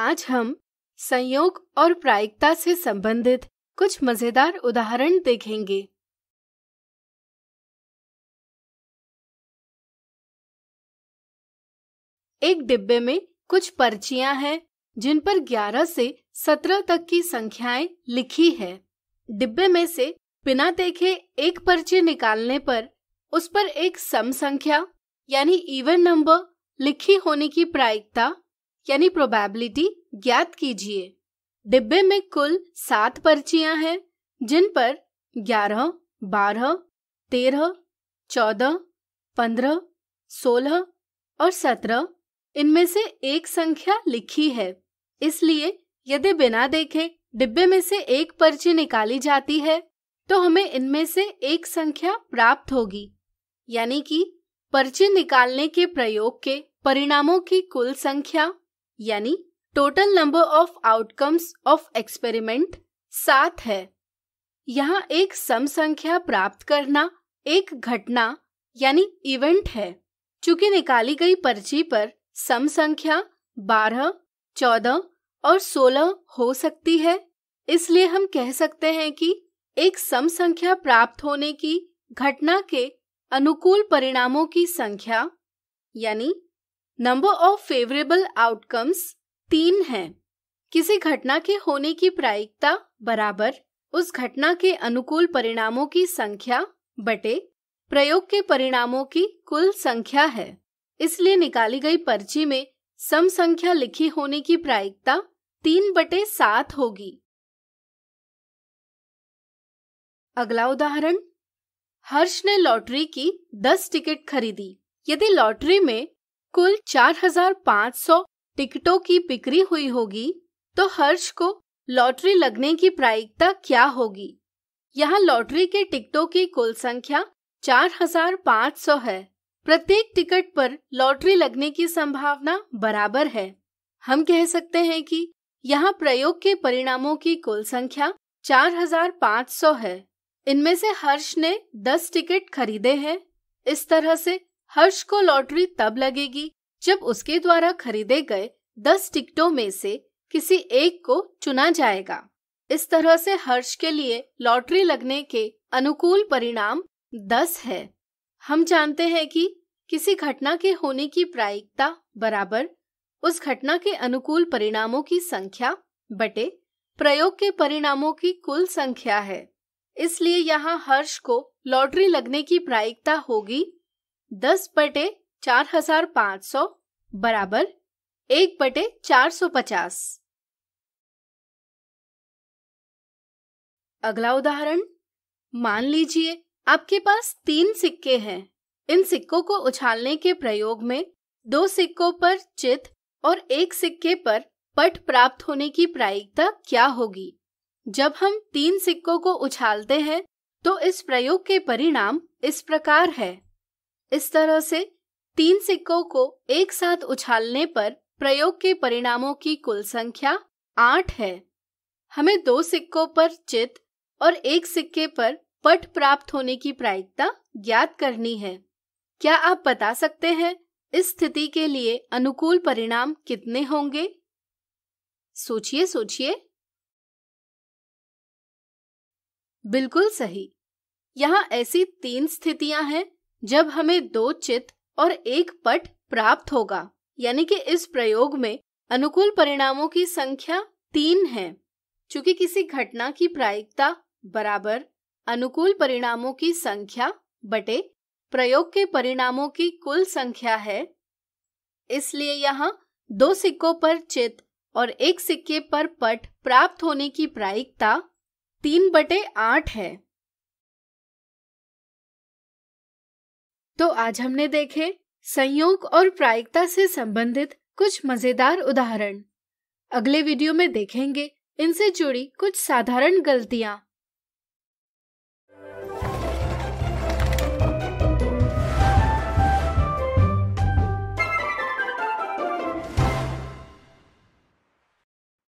आज हम संयोग और प्रायिकता से संबंधित कुछ मज़ेदार उदाहरण देखेंगे। एक डिब्बे में कुछ पर्चियाँ हैं, जिन पर 11 से 17 तक की संख्याएँ लिखी है। डिब्बे में से बिना देखे एक पर्ची निकालने पर उस पर एक सम संख्या, यानी इवन नंबर लिखी होने की प्रायिकता यानी प्रोबेबिलिटी ज्ञात कीजिए। डिब्बे में कुल सात पर्चियाँ हैं, जिन पर ग्यारह, बारह, तेरह, चौदह, पंद्रह, सोलह और सत्रह, इनमें से एक संख्या लिखी है। इसलिए यदि बिना देखे डिब्बे में से एक पर्ची निकाली जाती है तो हमें इनमें से एक संख्या प्राप्त होगी। यानी कि पर्ची निकालने के प्रयोग के परिणामों की कुल संख्या यानी total number of outcomes of experiment सात है। यहाँ एक सम संख्या प्राप्त करना, एक घटना, यानी इवेंट है। चूँकि निकाली गई पर्ची पर सम संख्या बारह, चौदह और सोलह हो सकती है, इसलिए हम कह सकते हैं कि एक सम संख्या प्राप्त होने की घटना के अनुकूल परिणामों की संख्या, यानी नंबर ऑफ़ फेवरेबल आउटकम्स तीन है। किसी घटना के होने की प्रायिकता बराबर, उस घटना के अनुकूल परिणामों की संख्या बटे, प्रयोग के परिणामों की कुल संख्या है। इसलिए निकाली गई पर्ची में सम संख्या लिखी होने की प्रायिकता तीन बटे सात होगी। अगला उदाहरण। हर्ष ने लॉटरी की दस टिकट खरीदी। यदि लॉटरी में कुल चार हज़ार पाँच सौ टिकटों की बिक्री हुई होगी तो हर्ष को लॉटरी लगने की प्रायिकता क्या होगी? यहाँ लॉटरी के टिकटों की कुल संख्या चार हज़ार पाँच सौ है। प्रत्येक टिकट पर लॉटरी लगने की संभावना बराबर है। हम कह सकते हैं कि यहाँ प्रयोग के परिणामों की कुल संख्या चार हज़ार पाँच सौ है। इनमें से हर्ष ने दस टिकट खरीदे हैं। इस तरह से हर्ष को लॉटरी तब लगेगी जब उसके द्वारा खरीदे गए दस टिकटों में से किसी एक को चुना जाएगा। इस तरह से हर्ष के लिए लॉटरी लगने के अनुकूल परिणाम दस है। हम जानते हैं कि किसी घटना के होने की प्रायिकता बराबर, उस घटना के अनुकूल परिणामों की संख्या बटे प्रयोग के परिणामों की कुल संख्या है। इसलिए यहाँ हर्ष को लॉटरी लगने की प्रायिकता होगी दस बटे चार हज़ार पाँच सौ बराबर एक बटे चार सौ पचास। अगला उदाहरण। मान लीजिए आपके पास तीन सिक्के हैं। इन सिक्कों को उछालने के प्रयोग में दो सिक्कों पर चित और एक सिक्के पर पट प्राप्त होने की प्रायिकता क्या होगी? जब हम तीन सिक्कों को उछालते हैं तो इस प्रयोग के परिणाम इस प्रकार है। इस तरह से तीन सिक्कों को एक साथ उछालने पर प्रयोग के परिणामों की कुल संख्या आठ है। हमें दो सिक्कों पर चित और एक सिक्के पर पट प्राप्त होने की प्रायिकता ज्ञात करनी है। क्या आप बता सकते हैं इस स्थिति के लिए अनुकूल परिणाम कितने होंगे? सोचिए सोचिए। बिल्कुल सही। यहाँ ऐसी तीन स्थितियाँ हैं जब हमें दो चित और एक पट प्राप्त होगा, यानी कि इस प्रयोग में अनुकूल परिणामों की संख्या तीन है। चूँकि किसी घटना की प्रायिकता बराबर अनुकूल परिणामों की संख्या बटे प्रयोग के परिणामों की कुल संख्या है, इसलिए यहाँ दो सिक्कों पर चित और एक सिक्के पर पट प्राप्त होने की प्रायिकता तीन बटे आठ है। तो आज हमने देखे संयोग और प्रायिकता से संबंधित कुछ मज़ेदार उदाहरण। अगले वीडियो में देखेंगे इनसे जुड़ी कुछ साधारण गलतियाँ।